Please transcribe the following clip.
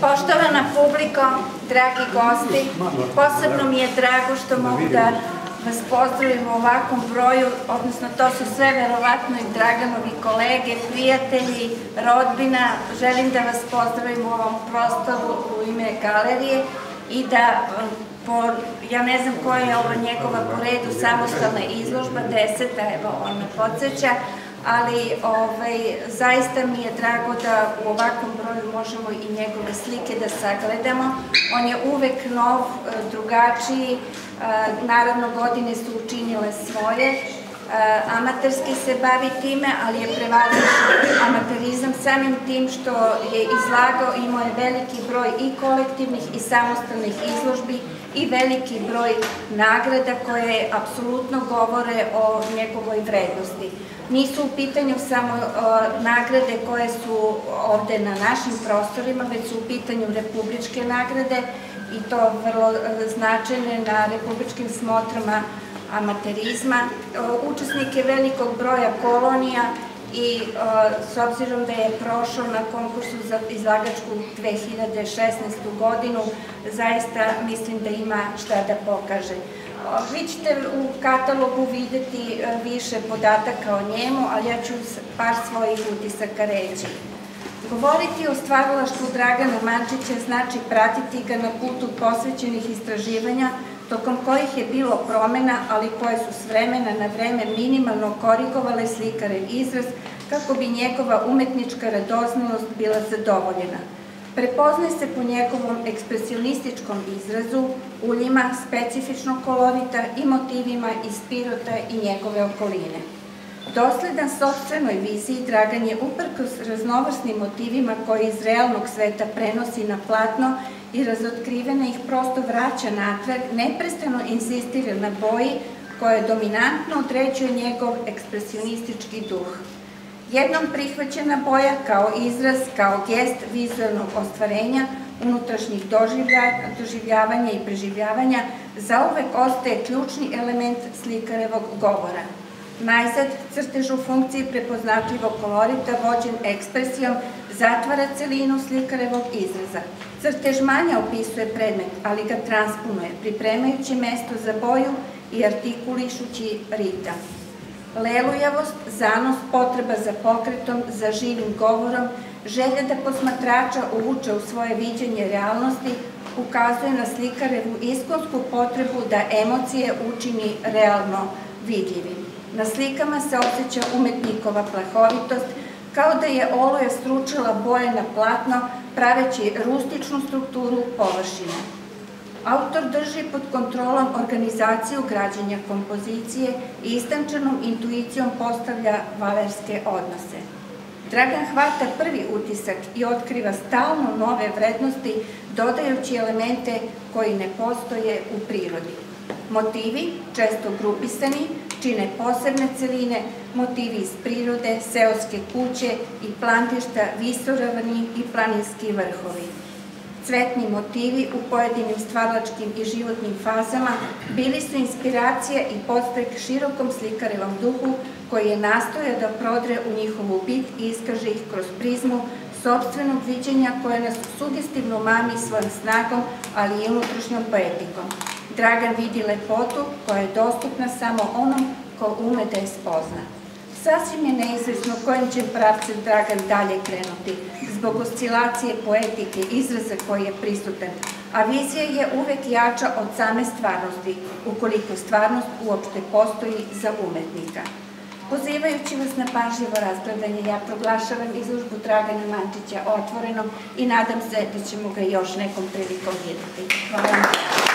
Poštovana publiko, dragi gosti, posebno mi je drago što mogu da vas pozdravim u ovakvom broju, odnosno to su sve verovatno i Draganovi kolege, prijatelji, rodbina. Želim da vas pozdravim u ovom prostoru u ime galerije i da po, ja ne znam koja je ovo njegova po redu samostalna izložba, deseta, evo on me podsjeća, ali ovaj, zaista mi je drago da u ovakvom broju možemo i njegove slike da sagledamo. On je uvek nov, drugačiji, naravno godine su učinile svoje, amaterski se bavi time, ali je prevadio amaterizam samim tim što je izlagao, imao je veliki broj i kolektivnih i samostalnih izložbi i veliki broj nagrada koje apsolutno govore o njegovoj vrednosti. Nisu u pitanju samo nagrade koje su ovde na našim prostorima, već su u pitanju republičke nagrade i to vrlo značajne na republičkim smotrama amaterizma, učesnike velikog broja kolonija i s obzirom da je prošao na konkursu za izlagačku 2016. godinu, zaista mislim da ima šta da pokaže. Vi ćete u katalogu videti više podataka o njemu, ali ja ću par svojih utisaka reći. Govoriti o stvaralaštvu Dragana Mančića znači pratiti ga na putu posvećenih istraživanja tokom kojih je bilo promena, ali koje su s vremena na vreme minimalno korigovale slikare izraz kako bi njegova umetnička radoznalost bila zadovoljena. Prepoznaje se po njegovom ekspresionističkom izrazu, uljima, specifično kolorita i motivima iz Pirota i njegove okoline. Dosledan sobstvenoj viziji Dragan je uprkos raznovrsnim motivima koje iz realnog sveta prenosi na platno i razotkrivene ih prosto vraća natrag, neprestano insistira na boji koja dominantno određuje njegov ekspresionistički duh. Jednom prihvaćena boja kao izraz, kao gest vizualnog ostvarenja, unutrašnjih doživljavanja i preživljavanja, zauvek ostaje ključni element slikarevog govora. Najzad, crtež u funkciji prepoznatljivog kolorita vođen ekspresijom zatvara celinu slikarevog izraza. Crtež manja opisuje predmet, ali ga transponuje, pripremajući mesto za boju i artikulišući ritam. Lelujavost, zanos, potreba za pokretom, za živim govorom, želja da posmatrača uvuče u svoje viđenje realnosti, ukazuje na slikarevu iskonsku potrebu da emocije učini realno vidljivim. Na slikama se osjeća umetnikova plahovitost, kao da je oloja stručila boje na platno, praveći rustičnu strukturu površine. Autor drži pod kontrolom organizaciju građenja kompozicije i istančanom intuicijom postavlja valerske odnose. Dragan hvata prvi utisak i otkriva stalno nove vrednosti, dodajući elemente koji ne postoje u prirodi. Motivi, često grupisani, čine posebne celine, motivi iz prirode, seoske kuće i plantišta, visoravni i planinski vrhovi. Cvetni motivi u pojedinim stvarlačkim i životnim fazama bili su inspiracija i podstek širokom slikarevom duhu koji je nastoja da prodre u njihovu bit i iskaže ih kroz prizmu sobstvenog viđenja koje nas sugestivno mami svojom snagom, ali i unutrašnjom poetikom. Dragan vidi lepotu koja je dostupna samo onom ko ume da je spozna. Sasvim je neizvesno kojim će pravcem Dragan dalje krenuti, zbog oscilacije poetike, izraza koji je prisutan, a vizija je uvek jača od same stvarnosti, ukoliko stvarnost uopšte postoji za umetnika. Pozivajući vas na pažljivo razgledanje, ja proglašavam izložbu Dragana Mančića otvorenom i nadam se da ćemo ga još nekom prilikom videti. Hvala vam.